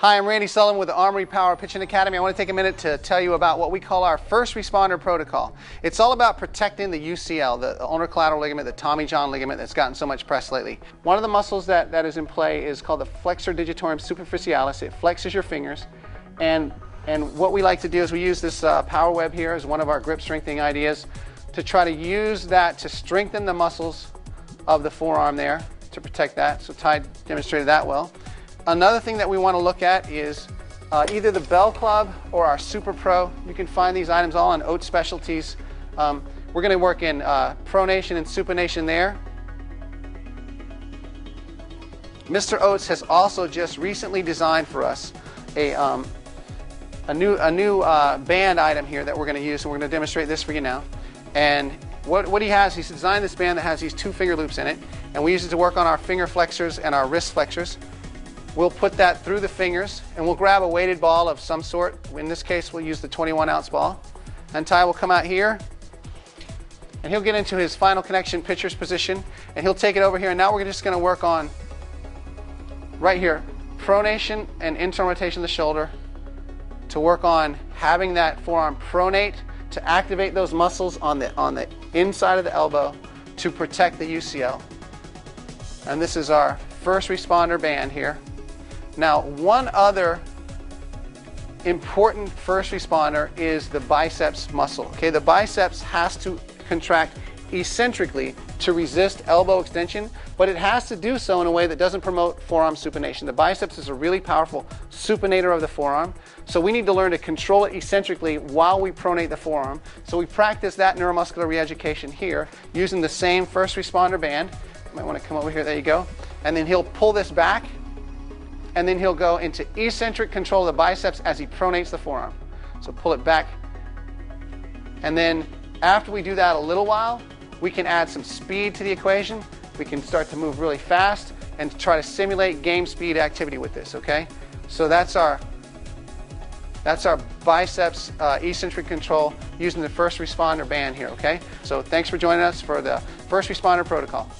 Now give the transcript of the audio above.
Hi, I'm Randy Sullivan with the Armory Power Pitching Academy. I want to take a minute to tell you about what we call our first responder protocol. It's all about protecting the UCL, the ulnar collateral ligament, the Tommy John ligament that's gotten so much press lately. One of the muscles that, that is in play is called the flexor digitorum superficialis. It flexes your fingers. And, and what we like to do is we use this uh, power web here as one of our grip strengthening ideas to try to use that to strengthen the muscles of the forearm there to protect that. So Ty demonstrated that well. Another thing that we want to look at is uh, either the Bell Club or our Super Pro. You can find these items all on Oates Specialties. Um, we're going to work in uh, pronation and supination there. Mr. Oates has also just recently designed for us a, um, a new, a new uh, band item here that we're going to use, and we're going to demonstrate this for you now. And what, what he has, he's designed this band that has these two finger loops in it, and we use it to work on our finger flexors and our wrist flexors. We'll put that through the fingers and we'll grab a weighted ball of some sort. In this case, we'll use the 21 ounce ball. And Ty will come out here and he'll get into his final connection pitcher's position and he'll take it over here. And now we're just going to work on right here pronation and internal rotation of the shoulder to work on having that forearm pronate to activate those muscles on the on the inside of the elbow to protect the UCL. And this is our first responder band here. Now, one other important first responder is the biceps muscle. Okay, the biceps has to contract eccentrically to resist elbow extension, but it has to do so in a way that doesn't promote forearm supination. The biceps is a really powerful supinator of the forearm, so we need to learn to control it eccentrically while we pronate the forearm. So we practice that neuromuscular reeducation here using the same first responder band. You might want to come over here, there you go. And then he'll pull this back and then he'll go into eccentric control of the biceps as he pronates the forearm. So pull it back. And then after we do that a little while, we can add some speed to the equation. We can start to move really fast and try to simulate game speed activity with this, okay? So that's our that's our biceps uh, eccentric control using the first responder band here, okay? So thanks for joining us for the first responder protocol.